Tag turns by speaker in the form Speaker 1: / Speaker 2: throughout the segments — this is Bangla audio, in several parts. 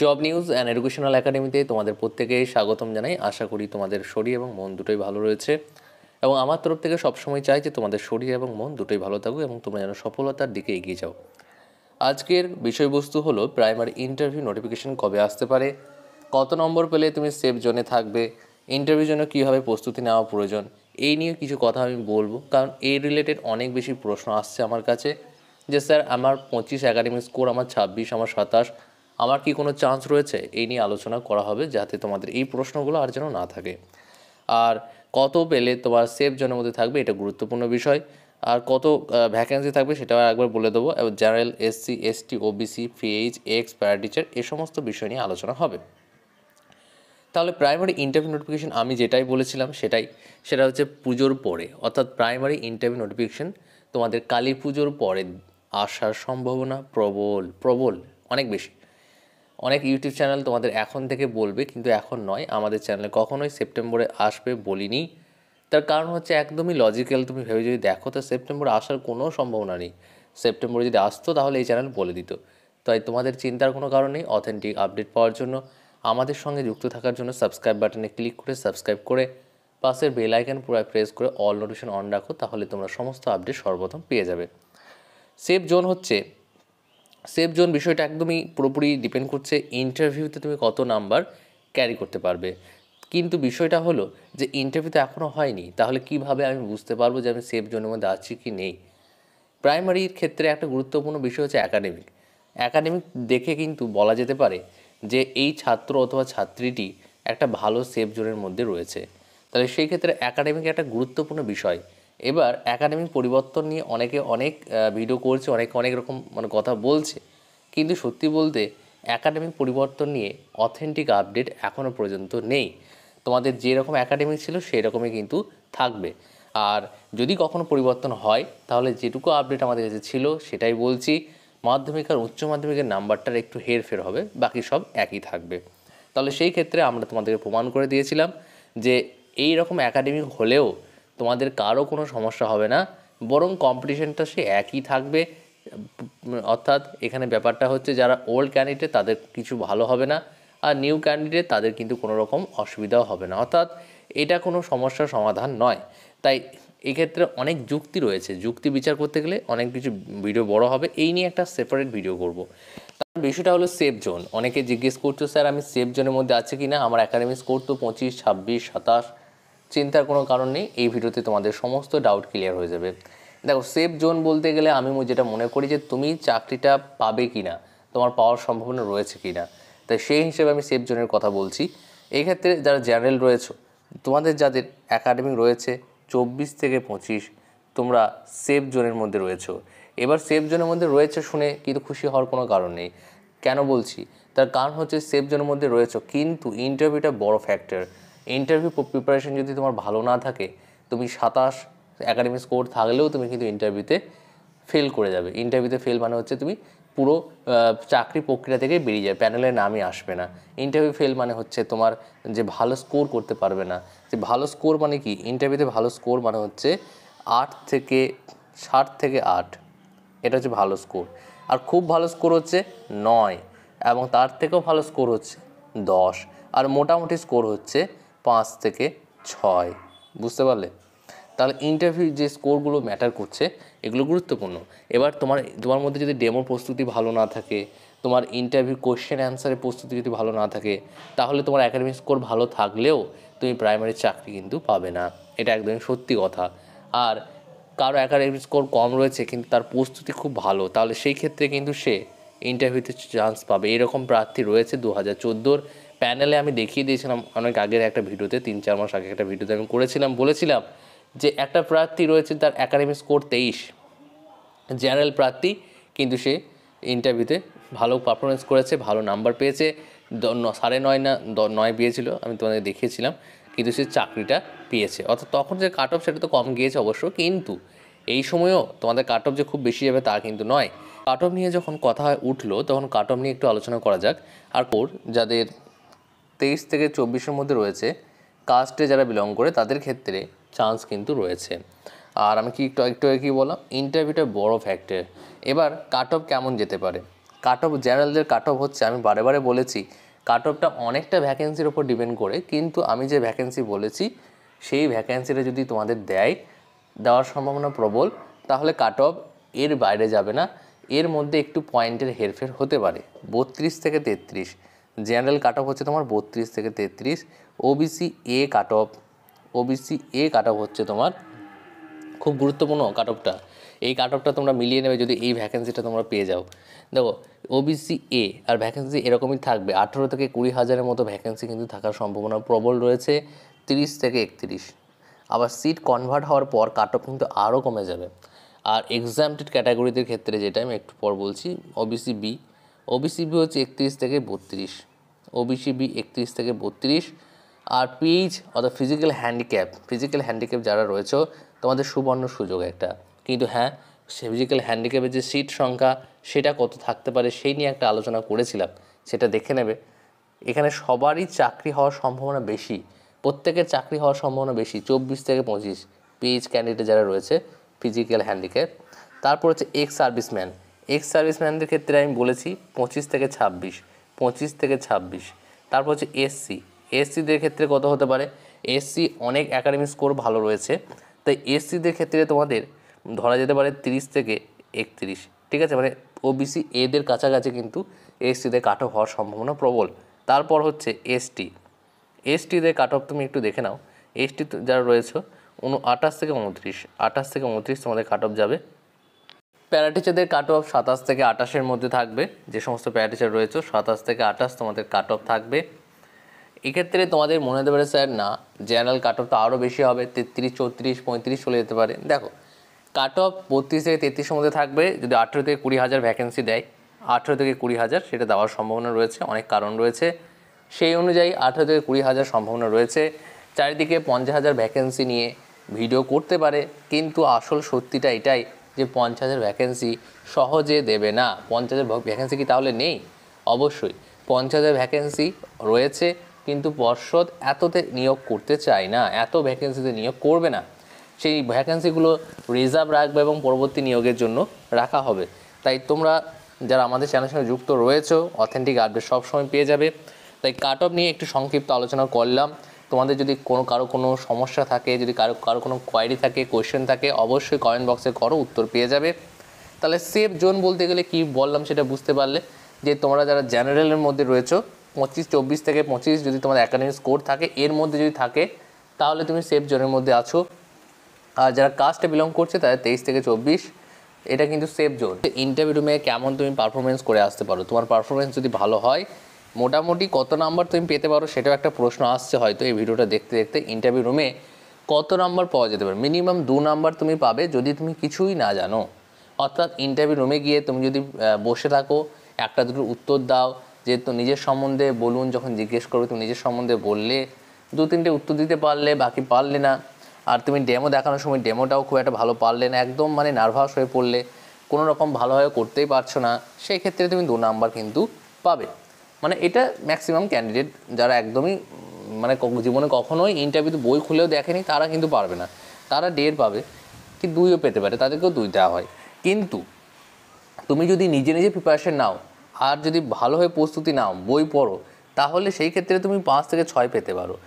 Speaker 1: জব নিউজ অ্যান্ড এডুকেশনাল একাডেমিতে তোমাদের প্রত্যেকেই স্বাগতম জানাই। আশা করি তোমাদের শরীর এবং মন দুটোই ভালো রয়েছে। এবং আমার তরফ থেকে সবসময় চাই যে তোমাদের শরীর এবং মন দুটোই ভালো থাকুক এবং তোমরা যেন সফলতার দিকে এগিয়ে যাও। আজকের বিষয়বস্তু হলো প্রাইমারি ইন্টারভিউ নোটিফিকেশন কবে আসতে পারে, কত নম্বর পেলে তুমি সেফ জোনে থাকবে ইন্টারভিউ জন্য কীভাবে প্রস্তুতি নেওয়া প্রয়োজন, এই নিয়ে কিছু কথা আমি বলব। কারণ এই রিলেটেড অনেক বেশি প্রশ্ন আসছে আমার কাছে যে, স্যার, আমার পঁচিশ একাডেমিক স্কোর আমার ছাব্বিশ, আমার সাতাশ আমার কি কোনো চান্স রয়েছে? এই নিয়ে আলোচনা করা হবে যাতে তোমাদের এই প্রশ্নগুলো আর যেন না থাকে। আর কত পেলে তোমার সেফ জনের মধ্যে থাকবে এটা গুরুত্বপূর্ণ বিষয়। আর কত ভ্যাকেন্সি থাকবে সেটাও একবার বলে দেবো। এবং general SC ST OBC PH ex para teacher এ সমস্ত বিষয় নিয়ে আলোচনা হবে। তাহলে প্রাইমারি ইন্টারভিউ নোটিফিকেশন আমি যেটাই বলেছিলাম সেটাই। সেটা হচ্ছে পুজোর পরে। অর্থাৎ প্রাইমারি ইন্টারভিউ নোটিফিকেশন তোমাদের কালী পুজোর পরে আসার সম্ভাবনা প্রবল প্রবল, অনেক বেশি। অনেক ইউটিউব চ্যানেল তোমাদের এখন থেকে বলবে, কিন্তু এখন নয়। আমাদের চ্যানেলে কখনোই সেপ্টেম্বরে আসবে বলিনি। তার কারণ হচ্ছে একদমই লজিক্যাল তুমি ভেবে যদি দেখো, তো সেপ্টেম্বরে আসার কোনো সম্ভাবনা নেই। সেপ্টেম্বরে যদি আসতো, তাহলে এই চ্যানেল বলে দিত। তাই তোমাদের চিন্তার কোনো কারণ নেই অথেন্টিক আপডেট পাওয়ার জন্য। আমাদের সঙ্গে যুক্ত থাকার জন্য সাবস্ক্রাইব বাটনে ক্লিক করে সাবস্ক্রাইব করে পাশের বেল পুরো প্রেস করে অল নোটিফিকেশন অন রাখো, তাহলে তোমরা সমস্ত আপডেট সর্বপ্রথম পেয়ে যাবে। সেফ জোন হচ্ছে সেফ জোন বিষয়টা একদমই পুরোপুরি ডিপেন্ড করছে ইন্টারভিউতে তুমি কত নাম্বার ক্যারি করতে পারবে। কিন্তু বিষয়টা হলো যে ইন্টারভিউতে এখনও হয়নি, তাহলে কীভাবে আমি বুঝতে পারব যে আমি সেফ জোনের মধ্যে আছি কি নেই? প্রাইমারির ক্ষেত্রে একটা গুরুত্বপূর্ণ বিষয় হচ্ছে অ্যাকাডেমিক একাডেমিক দেখে কিন্তু বলা যেতে পারে যে এই ছাত্র অথবা ছাত্রীটি একটা ভালো সেফ জোনের মধ্যে রয়েছে। তাহলে সেই ক্ষেত্রে একাডেমিক একটা গুরুত্বপূর্ণ বিষয়। এবার একাডেমিক পরিবর্তন নিয়ে অনেকে অনেক ভিডিও করছে, অনেকে অনেক রকম মানে কথা বলছে। কিন্তু সত্যি বলতে একাডেমিক পরিবর্তন নিয়ে অথেন্টিক আপডেট এখনও পর্যন্ত নেই। তোমাদের যেরকম একাডেমিক ছিল সেই রকমই কিন্তু থাকবে। আর যদি কখনো পরিবর্তন হয়, তাহলে যেটুকু আপডেট আমাদের কাছে ছিল, সেটাই বলছি, মাধ্যমিক আর উচ্চ মাধ্যমিকের নাম্বারটার একটু হেরফের হবে, বাকি সব একই থাকবে। তাহলে সেই ক্ষেত্রে আমরা তোমাদেরকে প্রমাণ করে দিয়েছিলাম যে এই রকম একাডেমিক হলেও তোমাদের কারও কোনো সমস্যা হবে না, বরং কম্পিটিশনটা সে একই থাকবে। অর্থাৎ এখানে ব্যাপারটা হচ্ছে যারা ওল্ড ক্যান্ডিডেট তাদের কিছু ভালো হবে না, আর নিউ ক্যান্ডিডেট তাদের কিন্তু কোনো রকম অসুবিধাও হবে না। অর্থাৎ এটা কোনো সমস্যার সমাধান নয়। তাই এক্ষেত্রে অনেক যুক্তি রয়েছে। যুক্তি বিচার করতে গেলে অনেক কিছু ভিডিও বড় হবে। এই নিয়ে একটা সেপারেট ভিডিও করব। তার বিষয়টা হলো সেফ জোন অনেকে জিজ্ঞেস করছ, স্যার, আমি সেফ জোনের মধ্যে আছে কি না আমার একাডেমিক স্কোর তো পঁচিশ, ছাব্বিশ, সাতাশ। চিন্তার কোনো কারণ নেই, এই ভিডিওতে তোমাদের সমস্ত ডাউট ক্লিয়ার হয়ে যাবে। দেখো সেফ জোন বলতে গেলে আমি যেটা মনে করি যে তুমি চাকরিটা পাবে কি না তোমার পাওয়ার সম্ভাবনা রয়েছে কি না তাই সেই হিসেবে আমি সেফ জোনের কথা বলছি। এই ক্ষেত্রে যারা জেনারেল রয়েছে, তোমাদের যাদের একাডেমিক রয়েছে, চব্বিশ থেকে পঁচিশ, তোমরা সেফ জোনের মধ্যে রয়েছো। এবার সেফ জোনের মধ্যে রয়েছে শুনে কিন্তু খুশি হওয়ার কোনো কারণ নেই। কেন বলছি? তার কারণ হচ্ছে সেফ জোনের মধ্যে রয়েছে, কিন্তু ইন্টারভিউটা বড় ফ্যাক্টর ইন্টারভিউ প্রিপারেশন যদি তোমার ভালো না থাকে, তুমি সাতাশ একাডেমিক স্কোর থাকলেও তুমি কিন্তু ইন্টারভিউতে ফেল করে যাবে। ইন্টারভিউতে ফেল মানে হচ্ছে তুমি পুরো চাকরি প্রক্রিয়া থেকে বেরিয়ে যাবে প্যানেলের নামই আসবে না। ইন্টারভিউ ফেল মানে হচ্ছে তোমার যে ভালো স্কোর করতে পারবে না। যে ভালো স্কোর মানে কি? ইন্টারভিউতে ভালো স্কোর মানে হচ্ছে আট থেকে ষাট থেকে আট। এটা হচ্ছে ভালো স্কোর আর খুব ভালো স্কোর হচ্ছে নয় এবং তার থেকেও ভালো স্কোর হচ্ছে দশ। আর মোটামুটি স্কোর হচ্ছে পাঁচ থেকে ছয়। বুঝতে পারলে? তাহলে ইন্টারভিউ যে স্কোরগুলো ম্যাটার করছে, এগুলো গুরুত্বপূর্ণ। এবার তোমার তোমার মধ্যে যদি ডেমো প্রস্তুতি ভালো না থাকে, তোমার ইন্টারভিউ কোশ্চেন অ্যান্সারের প্রস্তুতি যদি ভালো না থাকে, তাহলে তোমার একাডেমিক স্কোর ভালো থাকলেও তুমি প্রাইমারি চাকরি কিন্তু পাবে না। এটা একদমই সত্যি কথা। আর কারও একাডেমিক স্কোর কম রয়েছে কিন্তু তার প্রস্তুতি খুব ভালো, তাহলে সেই ক্ষেত্রে কিন্তু সে ইন্টারভিউতে চান্স পাবে। এরকম প্রার্থী রয়েছে দু হাজার চোদ্দোর। প্যানেলে আমি দেখিয়ে দিয়েছিলাম অনেক আগের একটা ভিডিওতে, তিন চার মাস আগে একটা ভিডিওতে আমি করেছিলাম, বলেছিলাম যে একটা প্রার্থী রয়েছে তার একাডেমিক স্কোর তেইশ। জেনারেল প্রার্থী, কিন্তু সে ইন্টারভিউতে ভালো পারফরমেন্স করেছে, ভালো নাম্বার পেয়েছে সাড়ে নয় না নয় পেয়েছিল, আমি তোমাদের দেখিয়েছিলাম, কিন্তু সে চাকরিটা পেয়েছে। অর্থাৎ তখন যে কাট অফ সেটা তো কম গিয়েছে অবশ্য, কিন্তু এই সময়ও তোমাদের কাট অফ যে খুব বেশি যাবে তা কিন্তু নয়। কাট অফ নিয়ে যখন কথা উঠল, তখন কাট অফ নিয়ে একটু আলোচনা করা যাক। আর কোর, যাদের তেইশ থেকে চব্বিশের মধ্যে রয়েছে। কাস্টে যারা বিলং করে, তাদের ক্ষেত্রে চান্স কিন্তু রয়েছে। আর আমি কি একটু একটু কি বললাম? ইন্টারভিউটা বড় ফ্যাক্টর এবার কাট অফ কেমন যেতে পারে? কাট অফ জেনারেলদের কাট অফ হচ্ছে, আমি বারে বারে বলেছি কাট অফটা অনেকটা ভ্যাকেন্সির ওপর ডিপেন্ড করে, কিন্তু আমি যে ভ্যাকেন্সি বলেছি, সেই ভ্যাকেন্সিটা যদি তোমাদের দেয়, দেওয়ার সম্ভাবনা প্রবল, তাহলে কাট অফ এর বাইরে যাবে না। এর মধ্যে একটু পয়েন্টের হেরফের হতে পারে। বত্রিশ থেকে তেত্রিশ। জেনারেল কাট অফ হচ্ছে তোমার বত্রিশ থেকে তেত্রিশ। OBC A cut off OBC A cut off হচ্ছে তোমার খুব গুরুত্বপূর্ণ কাট অফটা এই কাট অফটা তোমরা মিলিয়ে নেবে যদি এই ভ্যাকেন্সিটা তোমরা পেয়ে যাও। দেখো ওবিসি এ আর ভ্যাকেন্সি এরকমই থাকবে। আঠেরো থেকে কুড়ি হাজারের মতো ভ্যাকেন্সি কিন্তু থাকার সম্ভাবনা প্রবল রয়েছে, তিরিশ থেকে একত্রিশ। আবার সিট কনভার্ট হওয়ার পর কাট অফ কিন্তু আরও কমে যাবে। আর এক্সামটেড ক্যাটাগরিদের ক্ষেত্রে যেটা আমি একটু পর বলছি ওবিসি বি ওবিসি বি হচ্ছে একত্রিশ থেকে বত্রিশ। ওবিসি বি একত্রিশ থেকে বত্রিশ। আর পিএইচ অর্থাৎ ফিজিক্যাল হ্যান্ডিক্যাপ ফিজিক্যাল হ্যান্ডিক্যাপ যারা রয়েছে, তোমাদের সুবর্ণ সুযোগ একটা। কিন্তু হ্যাঁ সে ফিজিক্যাল হ্যান্ডিক্যাপের যে সিট সংখ্যা, সেটা কত থাকতে পারে সেই নিয়ে একটা আলোচনা করেছিলাম, সেটা দেখে নেবে। এখানে সবারই চাকরি হওয়ার সম্ভাবনা বেশি, প্রত্যেকের চাকরি হওয়ার সম্ভাবনা বেশি, চব্বিশ থেকে পঁচিশ। পিএইচ ক্যান্ডিডেট যারা রয়েছে ফিজিক্যাল হ্যান্ডিক্যাপ তারপর হচ্ছে এক্স সার্ভিসম্যান এক্স সার্ভিসম্যানদের ক্ষেত্রে আমি বলেছি পঁচিশ থেকে ছাব্বিশ, পঁচিশ থেকে ছাব্বিশ। তারপর হচ্ছে এসসি এসসিদের ক্ষেত্রে কত হতে পারে? এসসি অনেক একাডেমিক স্কোর ভালো রয়েছে, তাই এসসিদের ক্ষেত্রে তোমাদের ধরা যেতে পারে তিরিশ থেকে একত্রিশ। ঠিক আছে? মানে ওবিসি এদের কাছাকাছি কিন্তু এসটিদের কাট অফ হওয়ার সম্ভাবনা প্রবল। তারপর হচ্ছে এসটি এসটিদের কাট অফ তুমি একটু দেখে নাও। এসটি যারা রয়েছে, উন আঠাশ থেকে উনত্রিশ, আঠাশ থেকে উনত্রিশ তোমাদের কাট অফ যাবে। প্যারাটিচারদের কাট অফ সাতাশ থেকে আঠাশের মধ্যে থাকবে। যে সমস্ত প্যারাটিচার রয়েছে, সাতাশ থেকে আঠাশ তোমাদের কাট অফ থাকবে। এক্ষেত্রে তোমাদের মনে হতে পারে, স্যার, না জেনারেল কাট অফ তো আরও বেশি হবে, তেত্রিশ, চৌত্রিশ, পঁয়ত্রিশ চলে যেতে পারে। দেখো কাট অফ বত্রিশ থেকে তেত্রিশের মধ্যে থাকবে, যদি আঠেরো থেকে কুড়ি হাজার ভ্যাকেন্সি দেয়, আঠেরো থেকে কুড়ি হাজার, সেটা দেওয়ার সম্ভাবনা রয়েছে, অনেক কারণ রয়েছে। সেই অনুযায়ী আঠেরো থেকে কুড়ি হাজার সম্ভাবনা রয়েছে। চারিদিকে পঞ্চাশ হাজার ভ্যাকেন্সি নিয়ে ভিডিও করতে পারে, কিন্তু আসল সত্যিটা এটাই যে পঞ্চাশ হাজার ভ্যাকেন্সি সহজে দেবে না। পঞ্চাশ হাজার ভ্যাকেন্সি কি তাহলে নেই? অবশ্যই। পঞ্চাশ হাজার ভ্যাকেন্সি রয়েছে, কিন্তু পর্ষদ এততে নিয়োগ করতে চায় না, এত ভ্যাকেন্সিতে নিয়োগ করবে না। সেই ভ্যাকেন্সিগুলো রিজার্ভ রাখবে এবং পরবর্তী নিয়োগের জন্য রাখা হবে। তাই তোমরা যারা আমাদের চ্যানেলের সঙ্গে যুক্ত রয়েছে অথেন্টিক আপডেট সবসময় পেয়ে যাবে। তাই কাট অফ নিয়ে একটু সংক্ষিপ্ত আলোচনা করলাম। তোমাদের যদি কোনো, কারও কোনো সমস্যা থাকে, যদি কারও কারও কোনো কোয়ারি থাকে কোয়েশ্চেন থাকে, অবশ্যই কমেন্ট বক্সে করো, উত্তর পেয়ে যাবে। তাহলে সেফ জোন বলতে গেলে কি বললাম সেটা বুঝতে পারলে, যে তোমরা যারা জেনারেলের মধ্যে রয়েছো, পঁচিশ, চব্বিশ থেকে পঁচিশ যদি তোমাদের একাডেমিক স্কোর থাকে, এর মধ্যে যদি থাকে, তাহলে তুমি সেফ জোনের মধ্যে আছো। আর যারা কাস্টে বিলং করছে তাদের তেইশ থেকে চব্বিশ, এটা কিন্তু সেফ জোন ইন্টারভিউ রুমে কেমন তুমি পারফরমেন্স করে আসতে পারো? তোমার পারফরমেন্স যদি ভালো হয় মোটামুটি কত নাম্বার তুমি পেতে পারো সেটাও একটা প্রশ্ন আসছে হয়তো এই ভিডিওটা দেখতে দেখতে ইন্টারভিউ রুমে কত নাম্বার পাওয়া যেতে পারে? মিনিমাম দু নাম্বার তুমি পাবে যদি তুমি কিছুই না জানো। অর্থাৎ ইন্টারভিউ রুমে গিয়ে তুমি যদি বসে থাকো, একটা দুটো উত্তর দাও যে তো নিজের সম্বন্ধে বলুন, যখন জিজ্ঞেস করবে তুমি নিজের সম্বন্ধে বললে, দু তিনটে উত্তর দিতে পারলে, বাকি পারলে না। আর তুমি ডেমো দেখানোর সময় ডেমোটাও খুব একটা ভালো পারলে না, একদম মানে নার্ভাস হয়ে পড়লে কোনো রকম ভালোভাবে করতেই পারছ না সেই ক্ষেত্রে তুমি দু নাম্বার কিন্তু পাবে। মানে এটা ম্যাক্সিমাম ক্যান্ডিডেট যারা একদমই মানে জীবনে কখনোই ইন্টারভিউতে বই খুলেও দেখেনি, তারা কিন্তু পারবে না। তারা ডের পাবে, কি দুইও পেতে পারে, তাদেরকেও দুই দেওয়া হয়। কিন্তু তুমি যদি নিজে নিজে প্রিপারেশন নাও, আর যদি ভালোভাবে প্রস্তুতি নাও, বই পড়ো, তাহলে সেই ক্ষেত্রে তুমি পাঁচ থেকে ছয় পেতে পারো।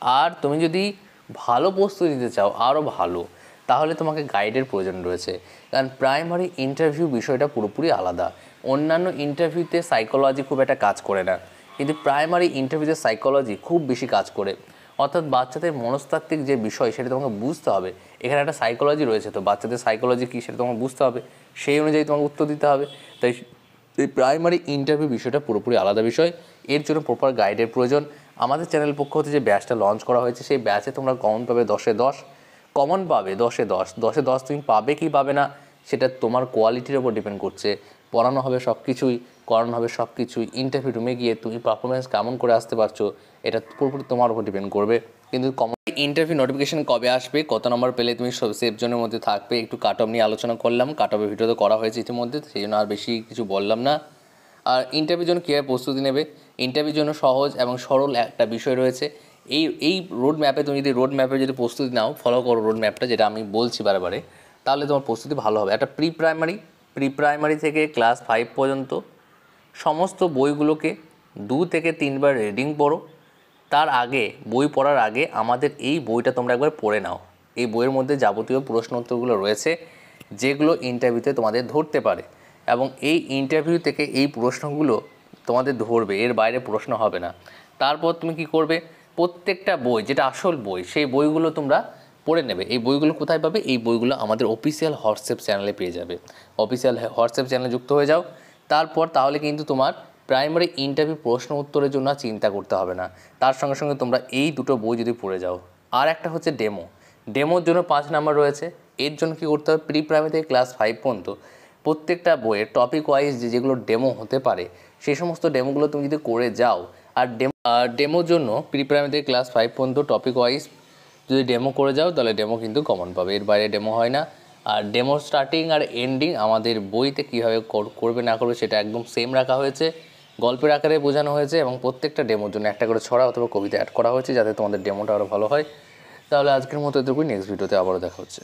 Speaker 1: আর তুমি যদি ভালো প্রস্তুতি নিতে চাও, আরও ভালো, তাহলে তোমাকে গাইডের প্রয়োজন রয়েছে। কারণ প্রাইমারি ইন্টারভিউ বিষয়টা পুরোপুরি আলাদা। অন্যান্য ইন্টারভিউতে সাইকোলজি খুব একটা কাজ করে না। কিন্তু প্রাইমারি ইন্টারভিউতে সাইকোলজি খুব বেশি কাজ করে। অর্থাৎ বাচ্চাদের মনস্তাত্ত্বিক যে বিষয় সেটা তোমাকে বুঝতে হবে। এখানে একটা সাইকোলজি রয়েছে, তো বাচ্চাদের সাইকোলজি কী সেটা তোমাকে বুঝতে হবে। সেই অনুযায়ী তোমাকে উত্তর দিতে হবে। তাই এই প্রাইমারি ইন্টারভিউ বিষয়টা পুরোপুরি আলাদা বিষয়। এর জন্য প্রপার গাইডের প্রয়োজন। আমাদের চ্যানেল পক্ষ হতে যে ব্যাচটা লঞ্চ করা হয়েছে, সেই ব্যাচে তোমরা কমন পাবে দশে দশ। কমন পাবে দশে দশ। দশে দশ তুমি পাবে কি পাবে না, সেটা তোমার কোয়ালিটির ওপর ডিপেন্ড করছে। পড়ানো হবে সব কিছুই করানো হবে সব কিছুই ইন্টারভিউ রুমে গিয়ে তুমি পারফরমেন্স কেমন করে আসতে পারছ, এটা পুরোপুরি তোমার উপর ডিপেন্ড করবে। কিন্তু কমন ইন্টারভিউ নোটিফিকেশন কবে আসবে, কত নম্বর পেলে তুমি সেফ জোনের মধ্যে থাকবে, একটু কাট অফ নিয়ে আলোচনা করলাম কাট অফের ভিডিও তো করা হয়েছে ইতিমধ্যে সেই জন্য আর বেশি কিছু বললাম না। আর ইন্টারভিউর জন্য কীভাবে প্রস্তুতি নেবে? ইন্টারভিউর জন্য সহজ এবং সরল একটা বিষয় রয়েছে। এই এই রোড ম্যাপে তুমি যদি রোড ম্যাপে যদি প্রস্তুতি নাও ফলো করো রোড ম্যাপটা যেটা আমি বলছি বারে তাহলে তোমার প্রস্তুতি ভালো হবে। একটা প্রি প্রাইমারি প্রি প্রাইমারি থেকে ক্লাস ফাইভ পর্যন্ত সমস্ত বইগুলোকে দু থেকে তিনবার রিডিং পড়ো। তার আগে, বই পড়ার আগে আমাদের এই বইটা তোমরা একবার পড়ে নাও। এই বইয়ের মধ্যে যাবতীয় প্রশ্ন উত্তরগুলো রয়েছে, যেগুলো ইন্টারভিউতে তোমাদের ধরতে পারে এবং এই ইন্টারভিউ থেকে এই প্রশ্নগুলো তোমাদের ধরবে, এর বাইরে প্রশ্ন হবে না। তারপর তুমি কি করবে? প্রত্যেকটা বই, যেটা আসল বই, সেই বইগুলো তোমরা পড়ে নেবে। এই বইগুলো কোথায় পাবে? এই বইগুলো আমাদের অফিসিয়াল হোয়াটসঅ্যাপ চ্যানেলে পেয়ে যাবে। অফিসিয়াল হোয়াটসঅ্যাপ চ্যানেলে যুক্ত হয়ে যাও। তারপর তাহলে কিন্তু তোমার প্রাইমারি ইন্টারভিউ প্রশ্ন উত্তরের জন্য চিন্তা করতে হবে না। তার সঙ্গে সঙ্গে তোমরা এই দুটো বই যদি পড়ে যাও। আর একটা হচ্ছে ডেমো ডেমোর জন্য পাঁচ নাম্বার রয়েছে। এর জন্য কী করতে হবে? প্রি প্রাইমারি থেকে ক্লাস ফাইভ পর্যন্ত প্রত্যেকটা বইয়ের টপিক ওয়াইজ যে যেগুলো ডেমো হতে পারে সেই সমস্ত ডেমোগুলো তুমি যদি করে যাও, আর ডেমো ডেমোর জন্য প্রি প্রাইমারি থেকে ক্লাস ফাইভ পর্যন্ত টপিক ওয়াইজ যদি ডেমো করে যাও, তাহলে ডেমো কিন্তু কমন পাবে। এর বাইরে ডেমো হয় না। আর ডেমো স্টার্টিং আর এন্ডিং আমাদের বইতে কীভাবে করবে না করবে সেটা একদম সেম রাখা হয়েছে। গল্পের আকারে বোঝানো হয়েছে এবং প্রত্যেকটা ডেমোর জন্য একটা করে ছড়া অথবা কবিতা অ্যাড করা হয়েছে যাতে তোমাদের ডেমোটা আরও ভালো হয়। তাহলে আজকের মতো এটুকুই নেক্সট ভিডিওতে আবারও দেখা হচ্ছে।